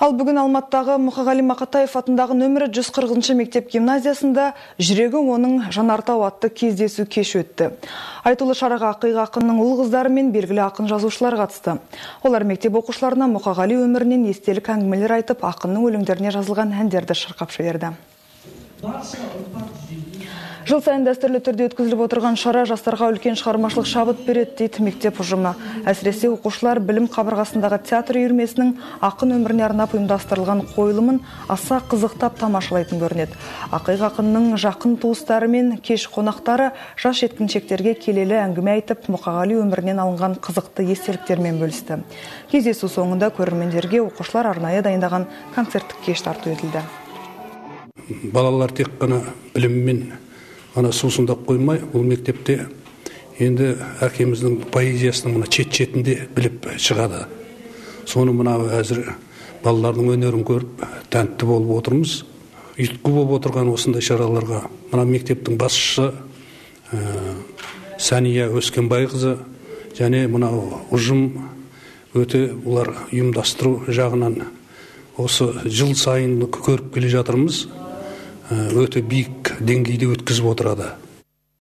Ал бүгін Алматтағы Мұқағали Мақатаев атындағы нөмірі 140 мектеп гимназиясында жүрегі оның жанартау атты кездесу кеш өтті. Айтулы шараға ақиға ақынның ұл қыздары мен белгілі ақын жазушылар қатысты. Олар мектеп оқушыларына Мұқағали өмірінен естелік әңгімелер айтып, ақынның өлеңдеріне жазылған әндерді шырқап жіберді. Жыл сайын дәстүрлі түрде өткізіліп отырған шара жастарға үлкен шығармашылық шабыт береді дейді мектеп ұжымы. Әсіресе оқушылар білім қабырғасындағы театр үйірмесінің ақын өміріне арнап ұйымдастырылған қойылымын аса қызықтап тамашалайтын көрінеді. Ақиық ақынның жақын туыстары мен кеш қонақтары жас жеткіншектерге келелі әңгіме айтып, Мұқағали өмірінен алынған қызықты естеліктермен бөлісті. Кездесу соңында көрермендерге оқушылар арнайы дайындаған концерттік кеш тарту етілді. балалар тек қана біліммен ғана сусындап қоймай бұл мектепте енді әкеміздің поэзиясының мына шет шетінде біліп шығады. Соны мынау әзір балалардың өнерін көріп тәнті болып отырмыз. Ұйытқы болып отырған осындай шараларға. Мына мектептің басшысы ә, сәния өскенбайқызы және мынау ұжым өте олар ұйымдастыру жағынан осы жыл сайын көріп келе жатырмыз. Өте биік деңгейде өткізіп отырады.